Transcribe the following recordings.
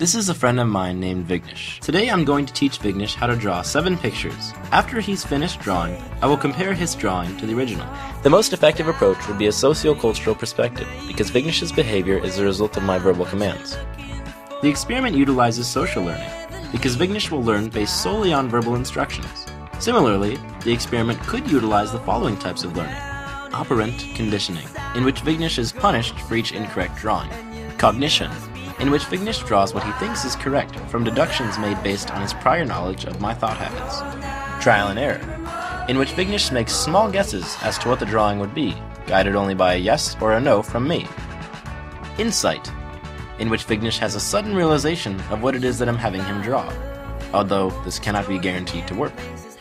This is a friend of mine named Vignesh. Today I'm going to teach Vignesh how to draw seven pictures. After he's finished drawing, I will compare his drawing to the original. The most effective approach would be a socio-cultural perspective, because Vignesh's behavior is the result of my verbal commands. The experiment utilizes social learning, because Vignesh will learn based solely on verbal instructions. Similarly, the experiment could utilize the following types of learning. Operant conditioning, in which Vignesh is punished for each incorrect drawing. Cognition, in which Vignesh draws what he thinks is correct from deductions made based on his prior knowledge of my thought habits. Trial and error, in which Vignesh makes small guesses as to what the drawing would be, guided only by a yes or a no from me. Insight, in which Vignesh has a sudden realization of what it is that I'm having him draw, although this cannot be guaranteed to work.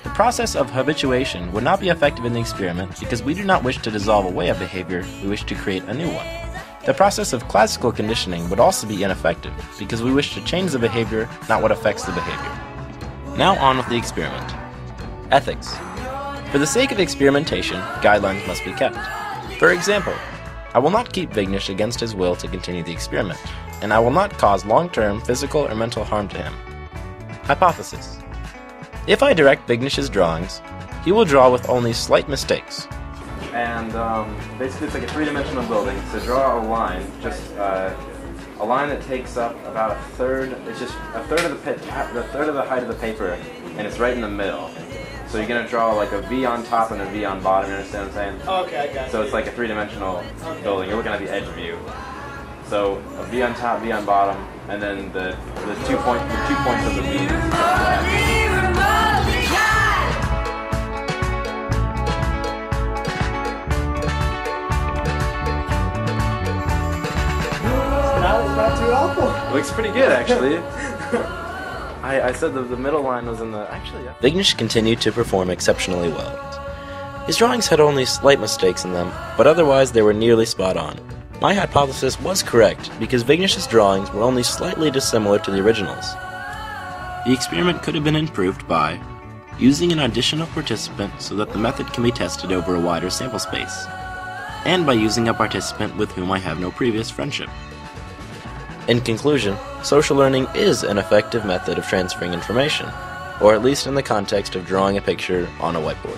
The process of habituation would not be effective in the experiment because we do not wish to dissolve away a behavior, we wish to create a new one. The process of classical conditioning would also be ineffective, because we wish to change the behavior, not what affects the behavior. Now on with the experiment. Ethics. For the sake of experimentation, guidelines must be kept. For example, I will not keep Vignesh against his will to continue the experiment, and I will not cause long-term physical or mental harm to him. Hypothesis. If I direct Vignesh's drawings, he will draw with only slight mistakes, and um, basically it's like a three-dimensional building. So draw a line, just uh, a line that takes up about a third. It's just a third of the pit, the third of the height of the paper, and it's right in the middle. So you're gonna draw like a V on top and a V on bottom. You understand what I'm saying? Oh, okay, I got So it's like a three-dimensional building. You're looking at the edge view. So a V on top, V on bottom, and then the the two point the two points of the V. not too awful. Looks pretty good, actually. I, I said the, the middle line was in the. Actually, yeah. Vignesh continued to perform exceptionally well. His drawings had only slight mistakes in them, but otherwise they were nearly spot on. My hypothesis was correct because Vignesh's drawings were only slightly dissimilar to the originals. The experiment could have been improved by using an additional participant so that the method can be tested over a wider sample space, and by using a participant with whom I have no previous friendship. In conclusion, social learning is an effective method of transferring information, or at least in the context of drawing a picture on a whiteboard.